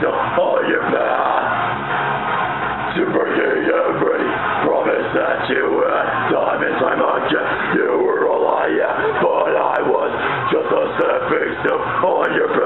the fireman. Super King every promise that you had time and time again. You were all I liar, but I was just a stepping stone on your path.